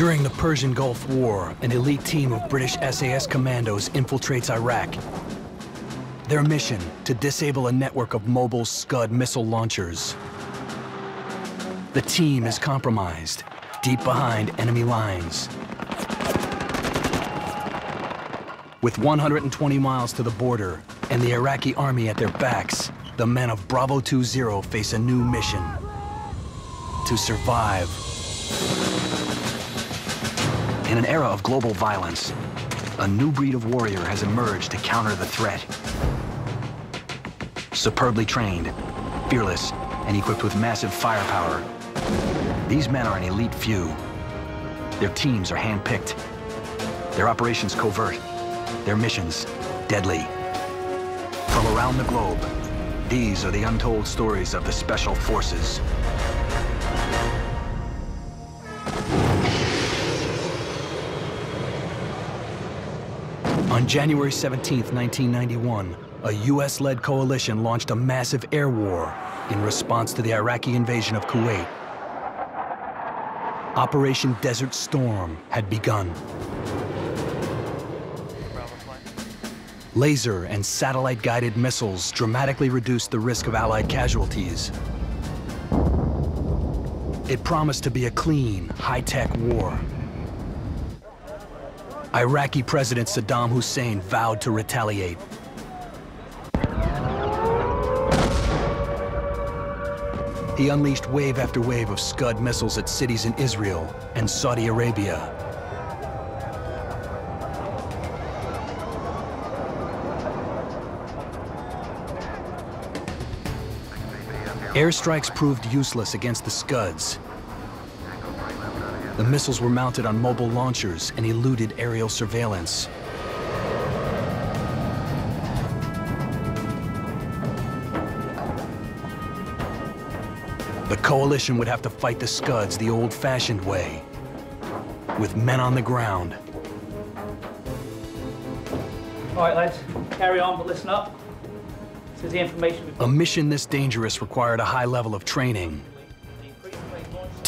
During the Persian Gulf War, an elite team of British SAS commandos infiltrates Iraq. Their mission, to disable a network of mobile Scud missile launchers. The team is compromised, deep behind enemy lines. With 120 miles to the border and the Iraqi army at their backs, the men of Bravo 2-0 face a new mission. To survive. In an era of global violence, a new breed of warrior has emerged to counter the threat. Superbly trained, fearless, and equipped with massive firepower, these men are an elite few. Their teams are handpicked. Their operations covert. Their missions deadly. From around the globe, these are the untold stories of the Special Forces. On January 17, 1991, a U.S.-led coalition launched a massive air war in response to the Iraqi invasion of Kuwait. Operation Desert Storm had begun. Laser and satellite-guided missiles dramatically reduced the risk of Allied casualties. It promised to be a clean, high-tech war. Iraqi President Saddam Hussein vowed to retaliate. He unleashed wave after wave of Scud missiles at cities in Israel and Saudi Arabia. Airstrikes proved useless against the Scuds. The missiles were mounted on mobile launchers and eluded aerial surveillance. The coalition would have to fight the Scuds the old-fashioned way, with men on the ground. All right, lads, carry on, but listen up. This is the information we've A mission this dangerous required a high level of training.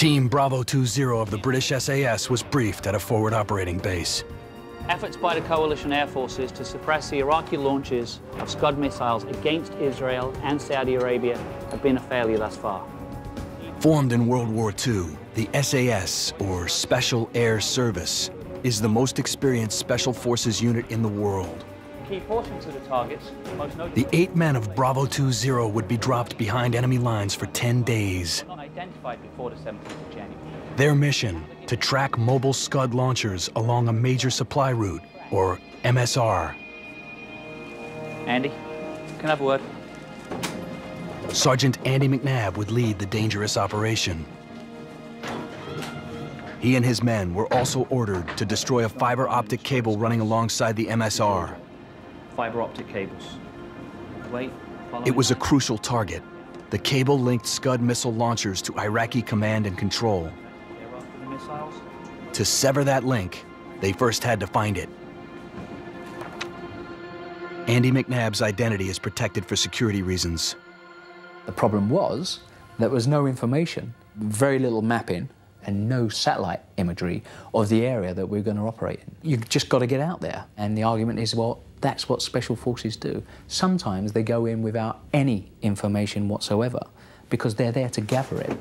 Team Bravo 2-0 of the British SAS was briefed at a forward operating base. Efforts by the coalition air forces to suppress the Iraqi launches of Scud missiles against Israel and Saudi Arabia have been a failure thus far. Formed in World War II, the SAS, or Special Air Service, is the most experienced special forces unit in the world. Key portions of the targets, most The eight men of Bravo 2-0 would be dropped behind enemy lines for 10 days. Identified before the 17th of January. Their mission, to track mobile Scud launchers along a major supply route, or MSR. Andy, can I have a word? Sergeant Andy McNab would lead the dangerous operation. He and his men were also ordered to destroy a fiber optic cable running alongside the MSR. Fiber optic cables. Wait, It was a crucial target. The cable linked Scud missile launchers to Iraqi command and control. To sever that link, they first had to find it. Andy McNab's identity is protected for security reasons. The problem was there was no information, very little mapping, and no satellite imagery of the area that we're going to operate in. You've just got to get out there. And the argument is, well, that's what special forces do. Sometimes they go in without any information whatsoever because they're there to gather it.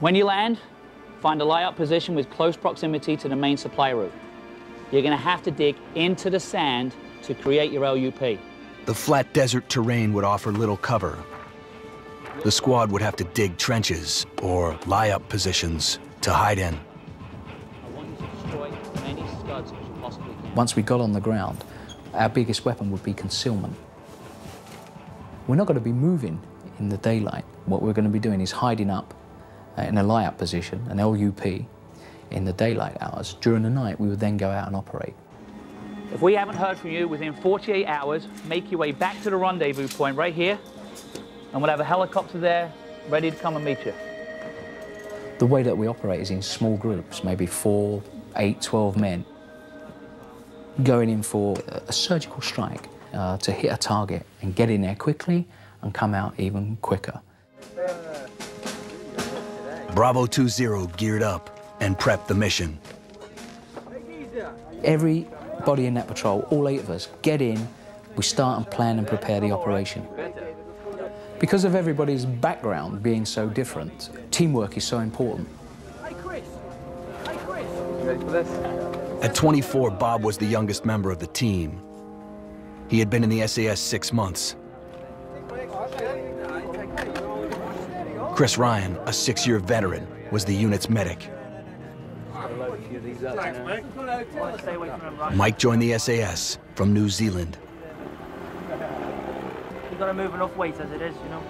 When you land, find a lie-up position with close proximity to the main supply route. You're going to have to dig into the sand to create your LUP. The flat desert terrain would offer little cover. The squad would have to dig trenches or lie-up positions to hide in. Once we got on the ground, our biggest weapon would be concealment. We're not going to be moving in the daylight. What we're going to be doing is hiding up uh, in a lie-up position, an LUP, in the daylight hours. During the night, we would then go out and operate. If we haven't heard from you within 48 hours, make your way back to the rendezvous point right here, and we'll have a helicopter there ready to come and meet you. The way that we operate is in small groups, maybe four, eight, 12 men, going in for a- a surgical strike uh, to hit a target and get in there quickly and come out even quicker. Bravo 2-0 geared up and prepped the mission. Everybody in that patrol, all eight of us, get in, we start and plan and prepare the operation. Because of everybody's background being so different, teamwork is so important. At 24, Bob was the youngest member of the team. He had been in the SAS six months. Chris Ryan, a six-year veteran, was the unit's medic. Mike joined the SAS from New Zealand. You've got to move enough weight as it is, you know.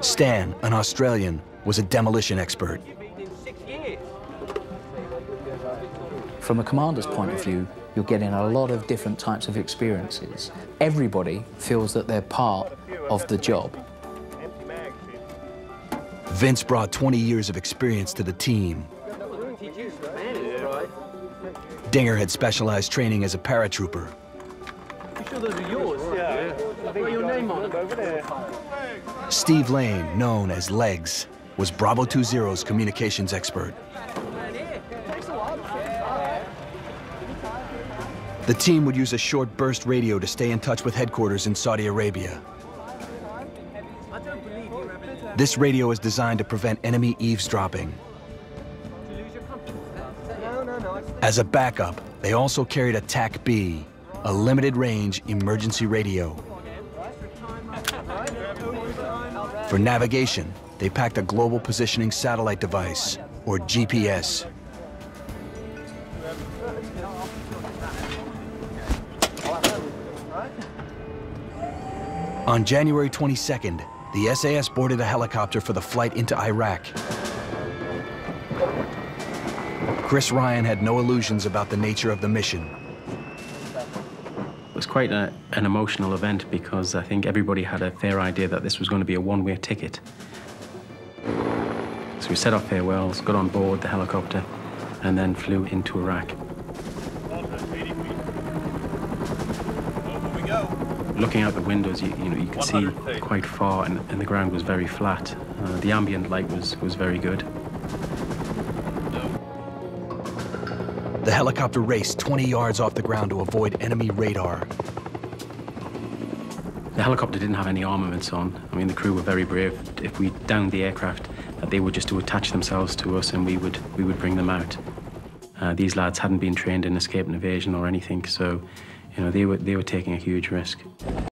Stan, an Australian, was a demolition expert. From a commander's point of view, you're getting a lot of different types of experiences. Everybody feels that they're part of the job. Vince brought 20 years of experience to the team. Dinger had specialized training as a paratrooper. Steve Lane, known as Legs, was Bravo 20's communications expert. The team would use a short burst radio to stay in touch with headquarters in Saudi Arabia. This radio is designed to prevent enemy eavesdropping. As a backup, they also carried a TACBE, a limited-range emergency radio. For navigation, they packed a Global Positioning Satellite Device, or GPS. On January 22nd, the SAS boarded a helicopter for the flight into Iraq. Chris Ryan had no illusions about the nature of the mission. It was quite a, an emotional event because I think everybody had a fair idea that this was going to be a one-way ticket. So we said our farewells, got on board the helicopter, and then flew into Iraq. Looking out the windows, you, you know, you could see quite far, and, and the ground was very flat. Uh, the ambient light was, was very good. The helicopter raced 20 yards off the ground to avoid enemy radar. The helicopter didn't have any armaments on. I mean, the crew were very brave. If we downed the aircraft, that they were just to attach themselves to us and we would, we would bring them out. Uh, these lads hadn't been trained in escape and evasion or anything, so you know, they were, they were taking a huge risk.